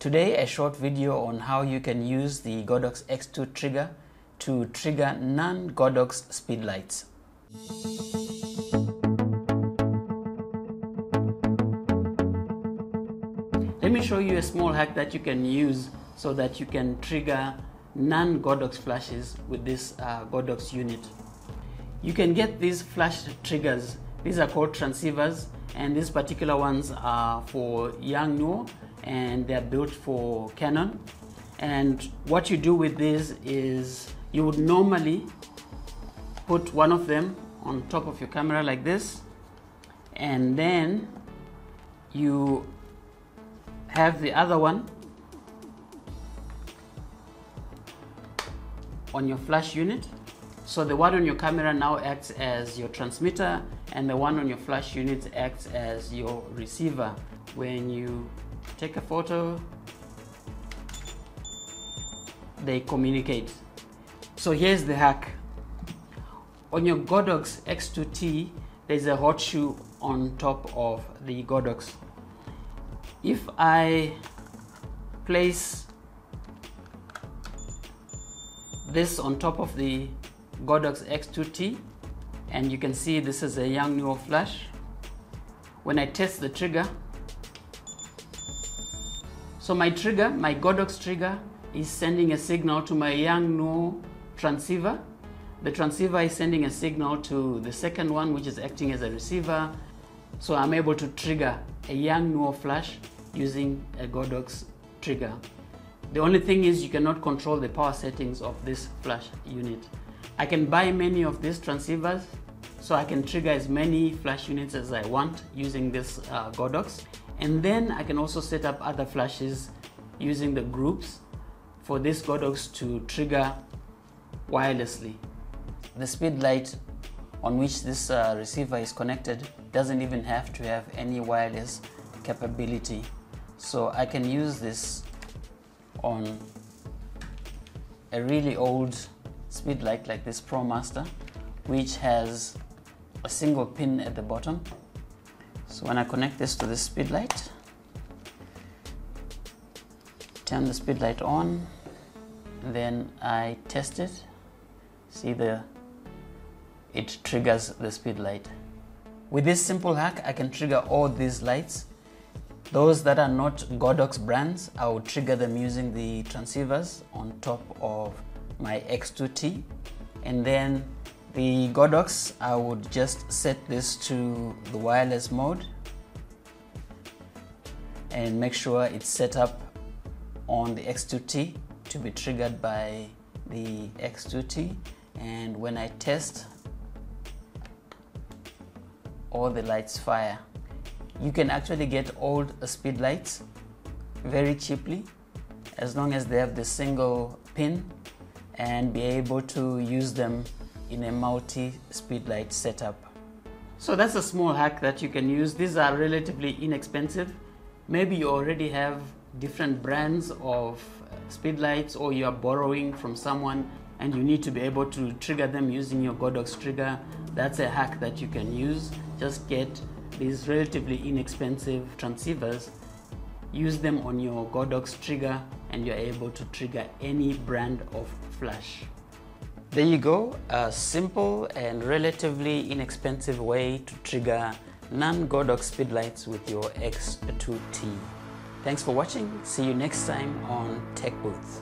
Today a short video on how you can use the Godox X2 trigger to trigger non-Godox speed lights. Let me show you a small hack that you can use so that you can trigger non-Godox flashes with this uh, Godox unit. You can get these flash triggers. These are called transceivers and these particular ones are for Yongnuo and they're built for Canon. And what you do with this is you would normally put one of them on top of your camera like this and then you have the other one on your flash unit so the one on your camera now acts as your transmitter and the one on your flash unit acts as your receiver when you take a photo. They communicate. So here's the hack. On your Godox X2T there's a hot shoe on top of the Godox. If I place this on top of the Godox X2T and you can see this is a young Yongnuo flash. When I test the trigger so my trigger, my Godox trigger is sending a signal to my Yongnuo transceiver. The transceiver is sending a signal to the second one which is acting as a receiver. So I'm able to trigger a Yongnuo flash using a Godox trigger. The only thing is you cannot control the power settings of this flash unit. I can buy many of these transceivers so I can trigger as many flash units as I want using this uh, Godox and then I can also set up other flashes using the groups for this Godox to trigger wirelessly. The speed light on which this uh, receiver is connected doesn't even have to have any wireless capability. So I can use this on a really old speed light like this ProMaster which has a single pin at the bottom so when I connect this to the speed light, turn the speed light on, then I test it, see the it triggers the speed light. With this simple hack, I can trigger all these lights. Those that are not Godox brands, I will trigger them using the transceivers on top of my X2T. And then the Godox, I would just set this to the wireless mode and make sure it's set up on the X2T to be triggered by the X2T and when I test all the lights fire. You can actually get old speed lights very cheaply as long as they have the single pin and be able to use them in a multi-speed light setup. So that's a small hack that you can use. These are relatively inexpensive. Maybe you already have different brands of uh, speed lights or you are borrowing from someone and you need to be able to trigger them using your Godox trigger. That's a hack that you can use. Just get these relatively inexpensive transceivers, use them on your Godox trigger and you're able to trigger any brand of flash. There you go, a simple and relatively inexpensive way to trigger non-Godox speedlights with your X2T. Thanks for watching, see you next time on Tech Booth.